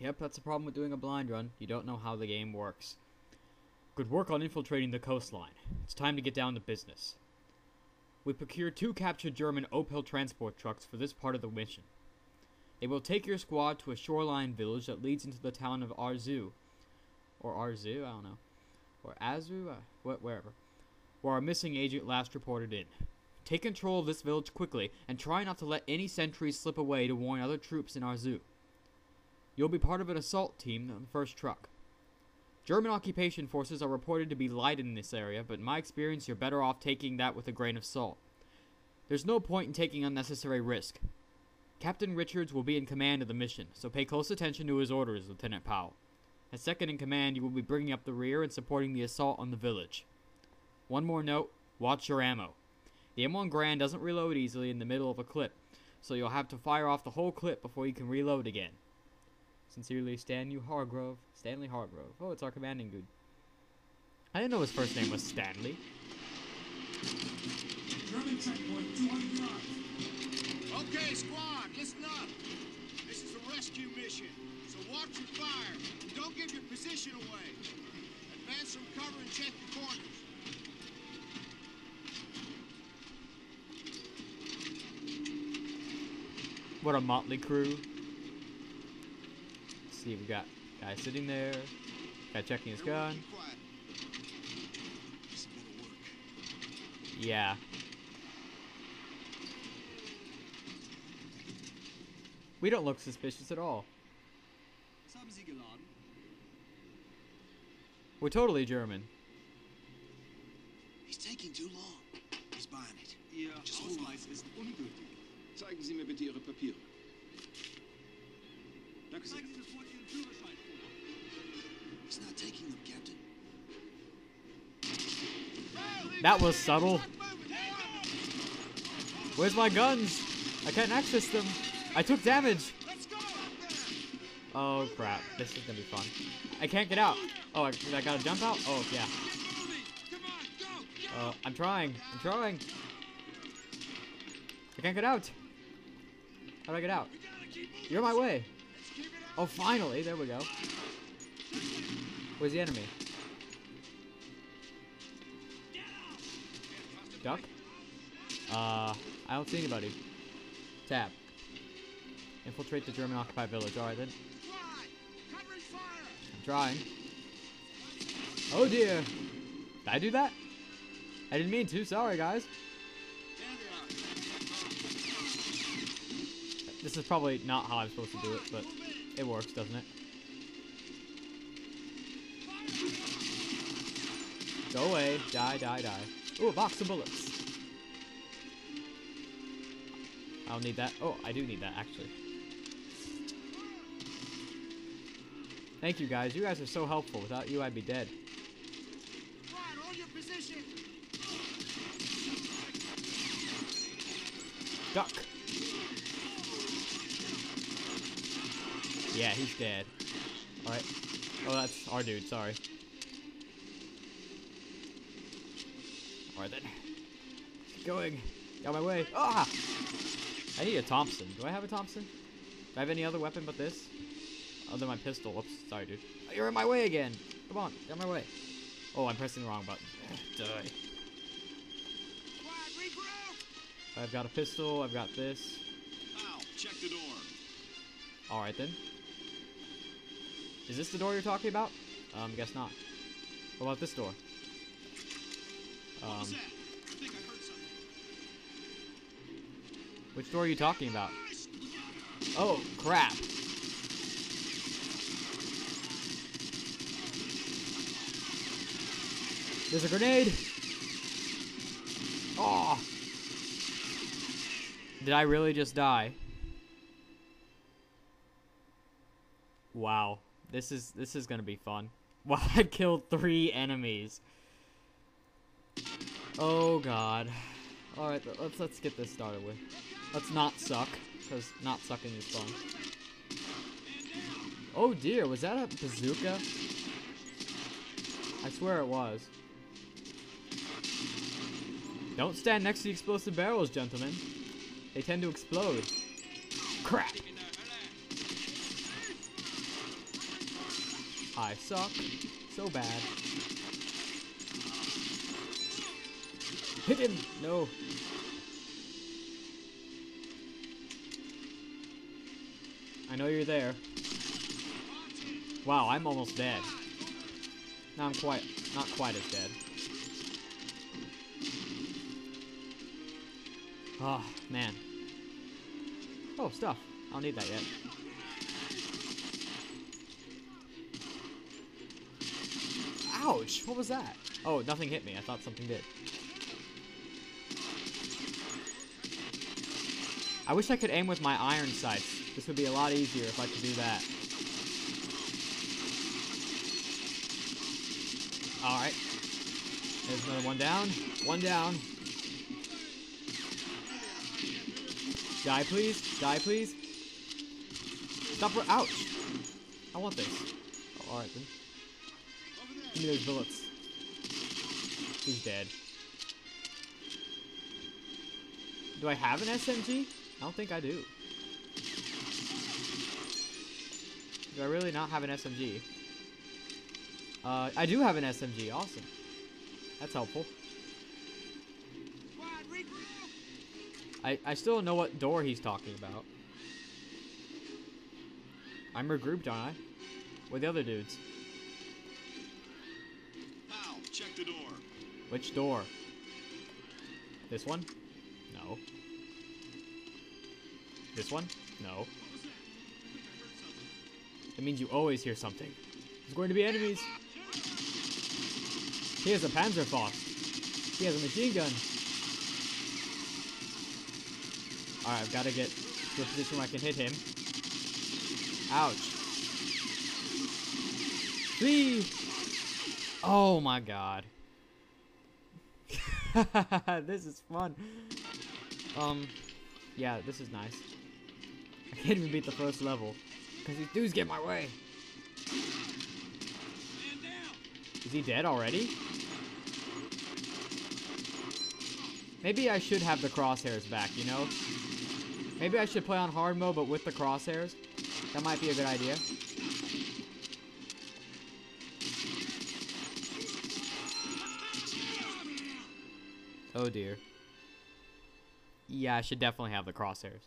Yep, that's the problem with doing a blind run. You don't know how the game works. Good work on infiltrating the coastline. It's time to get down to business. We procured two captured German Opel transport trucks for this part of the mission. They will take your squad to a shoreline village that leads into the town of Arzew. Or Arzu, I don't know. Or Azu, uh, wherever. Where our missing agent last reported in. Take control of this village quickly, and try not to let any sentries slip away to warn other troops in Arzew. You'll be part of an assault team on the first truck. German occupation forces are reported to be light in this area, but in my experience, you're better off taking that with a grain of salt. There's no point in taking unnecessary risk. Captain Richards will be in command of the mission, so pay close attention to his orders, Lieutenant Powell. As second in command, you will be bringing up the rear and supporting the assault on the village. One more note watch your ammo. The M1 Garand doesn't reload easily in the middle of a clip, so you'll have to fire off the whole clip before you can reload again. Sincerely, Stan Stanley Hargrove. Stanley Hargrove. Oh, it's our commanding dude. I didn't know his first name was Stanley. German checkpoint, 200 yards. Okay, squad, listen up. This is a rescue mission, so watch your fire. and Don't give your position away. Advance from cover and check your corners. What a motley crew. Let's see, we got guy sitting there, guy checking his gun. keep quiet. This better work. Yeah. We don't look suspicious at all. Was haben Sie geladen? We're totally German. He's taking too long. He's buying it. Ihr Ausweis ist ungültig. Zeigen Sie mir bitte Ihre Papiere. Danke sehr. He's not taking them, Captain. That was subtle. Where's my guns? I can't access them. I took damage. Oh crap, this is gonna be fun. I can't get out. Oh, I, I gotta jump out? Oh, yeah. Uh, I'm trying. I'm trying. I can't get out. How do I get out? You're my way. Oh, finally. There we go. Where's the enemy? Duck? Uh, I don't see anybody. Tap. Infiltrate the German occupied village. Alright then. I'm trying. Oh dear. Did I do that? I didn't mean to. Sorry, guys. This is probably not how I'm supposed to do it, but it works, doesn't it? Go away. Die, die, die. Ooh, a box of bullets. I don't need that. Oh, I do need that, actually. Thank you, guys. You guys are so helpful. Without you, I'd be dead. Duck. Yeah, he's dead. Alright. Oh, that's our dude, sorry. Alright then. Keep going. Get out of my way. Ah! I need a Thompson. Do I have a Thompson? Do I have any other weapon but this? Other than my pistol. Whoops. Sorry, dude. Oh, you're in my way again. Come on. Get out of my way. Oh, I'm pressing the wrong button. Die. Squad, regroup! I've got a pistol. I've got this. Al, check the door. Alright then. Is this the door you're talking about? Um, guess not. What about this door? Um, was that? I think I heard something. which door are you talking about? Oh, crap. There's a grenade! Oh! Did I really just die? Wow. This is this is gonna be fun. Wow, I killed three enemies. Oh god. Alright, let's let's get this started with. Let's not suck, because not sucking is fun. Oh dear, was that a bazooka? I swear it was. Don't stand next to the explosive barrels, gentlemen. They tend to explode. Crap. I suck so bad. Hit him! No. I know you're there. Wow, I'm almost dead. Now I'm quite, not quite as dead. Oh, man. Oh, stuff. I don't need that yet. Ouch! What was that? Oh, nothing hit me. I thought something did. I wish I could aim with my iron sights. This would be a lot easier if I could do that. Alright. There's another one down. One down. Die, please. Die, please. Stop. Ouch. I want this. Oh, Alright then. Give me those bullets. He's dead. Do I have an SMG? I don't think I do. Do I really not have an SMG? Uh, I do have an SMG. Awesome. That's helpful. I, I still don't know what door he's talking about. I'm regrouped, aren't I? With the other dudes. Check the door. Which door? This one? No. This one? No. It means you always hear something. There's going to be enemies. He has a Panzerfaust. He has a machine gun. Alright, I've got to get to a position where I can hit him. Ouch. Flee! Oh my god. this is fun. Um, yeah, this is nice. I can't even beat the first level. Because these dudes get my way. Is he dead already? Maybe I should have the crosshairs back, you know? Maybe I should play on hard mode, but with the crosshairs. That might be a good idea. Oh dear. Yeah, I should definitely have the crosshairs.